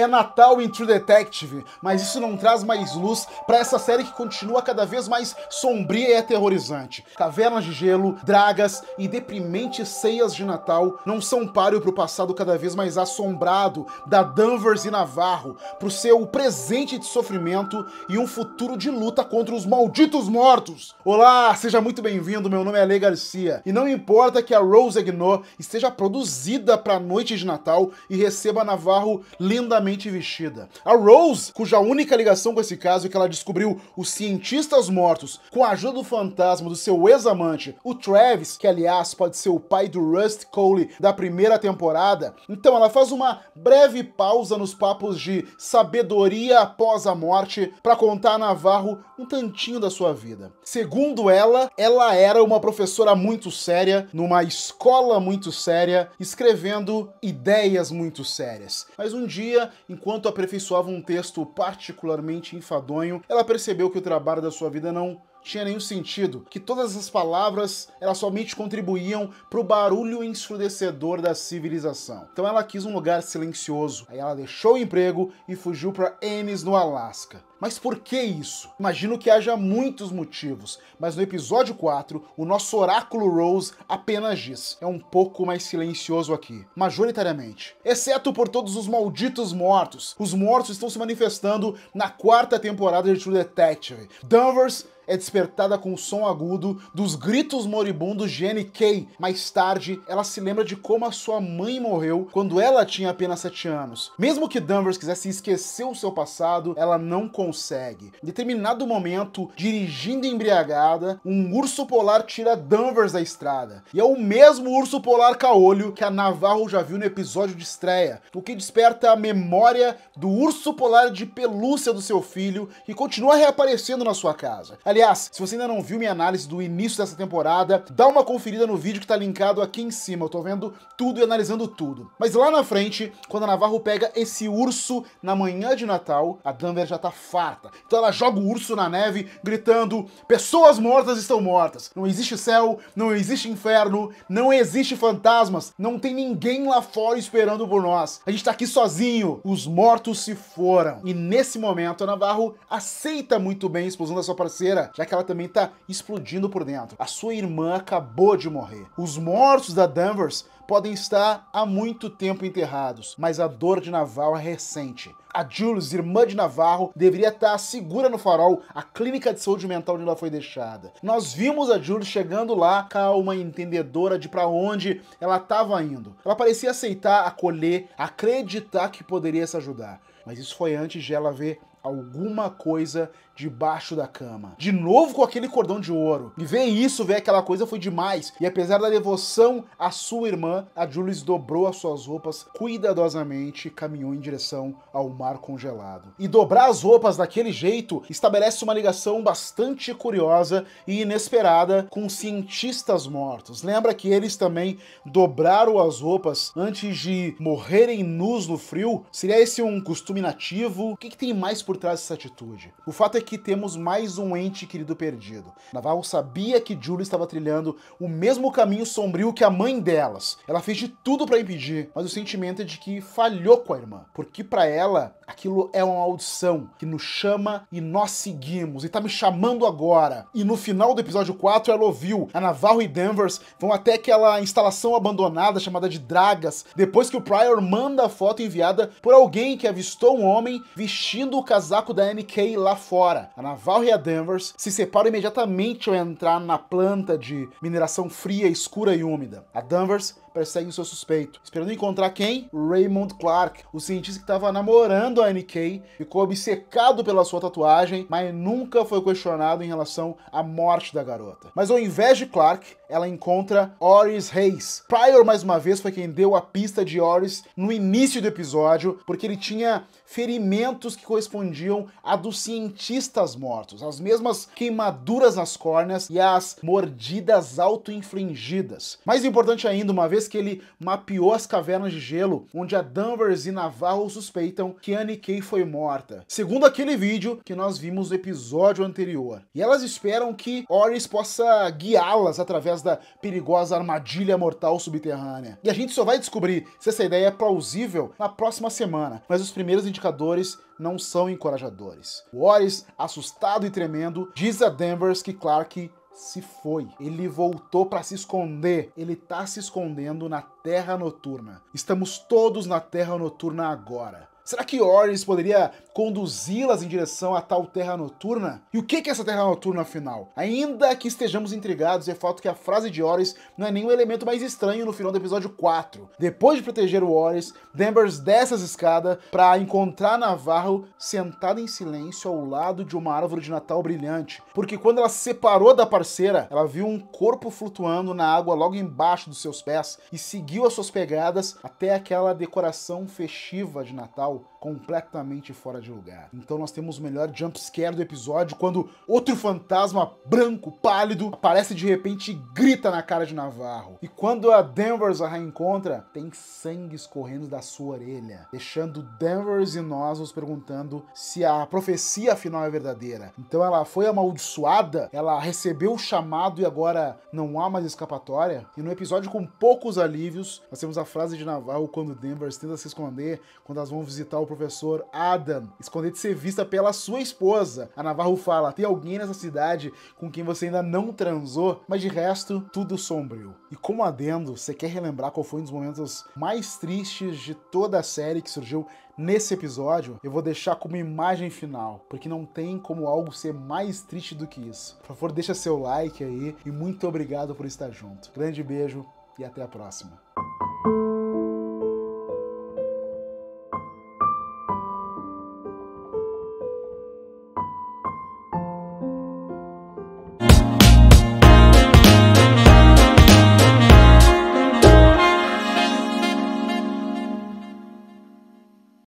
É Natal em True Detective, mas isso não traz mais luz para essa série que continua cada vez mais sombria e aterrorizante. Cavernas de gelo, dragas e deprimentes ceias de Natal não são páreo para o passado cada vez mais assombrado da Danvers e Navarro, pro seu presente de sofrimento e um futuro de luta contra os malditos mortos. Olá, seja muito bem-vindo. Meu nome é Ale Garcia e não importa que a Rose Agnot esteja produzida para a noite de Natal e receba Navarro lindamente vestida. A Rose, cuja única ligação com esse caso é que ela descobriu os cientistas mortos com a ajuda do fantasma do seu ex-amante, o Travis, que aliás pode ser o pai do Rust Cole da primeira temporada. Então ela faz uma breve pausa nos papos de sabedoria após a morte para contar a Navarro um tantinho da sua vida. Segundo ela, ela era uma professora muito séria, numa escola muito séria, escrevendo ideias muito sérias. Mas um dia, enquanto aperfeiçoava um texto particularmente enfadonho, ela percebeu que o trabalho da sua vida não tinha nenhum sentido, que todas as palavras elas somente contribuíam para o barulho ensurdecedor da civilização. Então ela quis um lugar silencioso. Aí ela deixou o emprego e fugiu para Ennis no Alasca. Mas por que isso? Imagino que haja muitos motivos, mas no episódio 4, o nosso oráculo Rose apenas diz: é um pouco mais silencioso aqui, majoritariamente. Exceto por todos os malditos mortos. Os mortos estão se manifestando na quarta temporada de True Detective. Danvers é despertada com o som agudo dos gritos moribundos de N.K. Mais tarde, ela se lembra de como a sua mãe morreu quando ela tinha apenas 7 anos. Mesmo que Danvers quisesse esquecer o seu passado, ela não consegue. Em determinado momento, dirigindo embriagada, um urso polar tira Danvers da estrada. E é o mesmo urso polar caolho que a Navarro já viu no episódio de estreia, o que desperta a memória do urso polar de pelúcia do seu filho, que continua reaparecendo na sua casa. Aliás, se você ainda não viu minha análise do início dessa temporada, dá uma conferida no vídeo que tá linkado aqui em cima. Eu tô vendo tudo e analisando tudo. Mas lá na frente, quando a Navarro pega esse urso na manhã de Natal, a Danvers já tá farta. Então ela joga o urso na neve, gritando: Pessoas mortas estão mortas. Não existe céu, não existe inferno, não existe fantasmas, não tem ninguém lá fora esperando por nós. A gente tá aqui sozinho. Os mortos se foram. E nesse momento, a Navarro aceita muito bem a explosão da sua parceira, já que ela também tá explodindo por dentro. A sua irmã acabou de morrer. Os mortos da Danvers podem estar há muito tempo enterrados, mas a dor de Navarro é recente. A Jules, irmã de Navarro, deveria estar segura no farol, a clínica de saúde mental onde ela foi deixada. Nós vimos a Jules chegando lá, calma entendedora de para onde ela estava indo. Ela parecia aceitar, acolher, acreditar que poderia se ajudar. Mas isso foi antes de ela ver alguma coisa debaixo da cama. De novo com aquele cordão de ouro. E ver isso, ver aquela coisa foi demais. E apesar da devoção à sua irmã, a Julius dobrou as suas roupas cuidadosamente e caminhou em direção ao mar congelado. E dobrar as roupas daquele jeito estabelece uma ligação bastante curiosa e inesperada com cientistas mortos. Lembra que eles também dobraram as roupas antes de morrerem nus no frio? Seria esse um costume nativo? O que, que tem mais por trás dessa atitude? O fato é que temos mais um ente querido perdido. Navarro sabia que Julie estava trilhando o mesmo caminho sombrio que a mãe delas. Ela fez de tudo para impedir, mas o sentimento é de que falhou com a irmã, porque para ela aquilo é uma audição que nos chama e nós seguimos e tá me chamando agora. E no final do episódio 4 ela ouviu. A Navarro e Danvers vão até aquela instalação abandonada chamada de Dragas, depois que o Pryor manda a foto enviada por alguém que avistou um homem vestindo o casaco da NK lá fora. A Navarro e a Danvers se separam imediatamente ao entrar na planta de mineração fria, escura e úmida. A Danvers persegue o seu suspeito, esperando encontrar quem? Raymond Clark, o cientista que estava namorando a NK, ficou obcecado pela sua tatuagem, mas nunca foi questionado em relação à morte da garota. Mas ao invés de Clark, ela encontra Oris Reis. Pryor, mais uma vez, foi quem deu a pista de Oris no início do episódio, porque ele tinha ferimentos que correspondiam a dos cientistas mortos, as mesmas queimaduras nas córneas e as mordidas auto-infligidas. Mais importante ainda, uma vez vez que ele mapeou as cavernas de gelo, onde a Danvers e Navarro suspeitam que Annie Kay foi morta, segundo aquele vídeo que nós vimos no episódio anterior. E elas esperam que Oris possa guiá-las através da perigosa armadilha mortal subterrânea. E a gente só vai descobrir se essa ideia é plausível na próxima semana, mas os primeiros indicadores não são encorajadores. Oris, assustado e tremendo, diz a Danvers que Clark se foi. Ele voltou para se esconder. Ele tá se escondendo na Terra Noturna. Estamos todos na Terra Noturna agora. Será que Oris poderia conduzi-las em direção à tal Terra Noturna? E o que é essa Terra Noturna afinal? Ainda que estejamos intrigados, é fato que a frase de Oris não é nenhum elemento mais estranho no final do episódio 4. Depois de proteger o Oris, Danvers desce as escadas para encontrar Navarro sentada em silêncio ao lado de uma árvore de Natal brilhante. Porque quando ela se separou da parceira, ela viu um corpo flutuando na água logo embaixo dos seus pés e seguiu as suas pegadas até aquela decoração festiva de Natal completamente fora de lugar. Então nós temos o melhor jump scare do episódio quando outro fantasma branco, pálido, aparece de repente e grita na cara de Navarro. E quando a Danvers a reencontra, tem sangue escorrendo da sua orelha, deixando Danvers e nós nos perguntando se a profecia afinal é verdadeira. Então ela foi amaldiçoada, ela recebeu o chamado e agora não há mais escapatória. E no episódio com poucos alívios, nós temos a frase de Navarro quando Danvers tenta se esconder, quando elas vão visitar o professor Adam, esconder de ser vista pela sua esposa. A Navarro fala: tem alguém nessa cidade com quem você ainda não transou, mas de resto, tudo sombrio. E como adendo, você quer relembrar qual foi um dos momentos mais tristes de toda a série que surgiu nesse episódio, eu vou deixar como imagem final, porque não tem como algo ser mais triste do que isso. Por favor, deixa seu like aí e muito obrigado por estar junto. Grande beijo e até a próxima.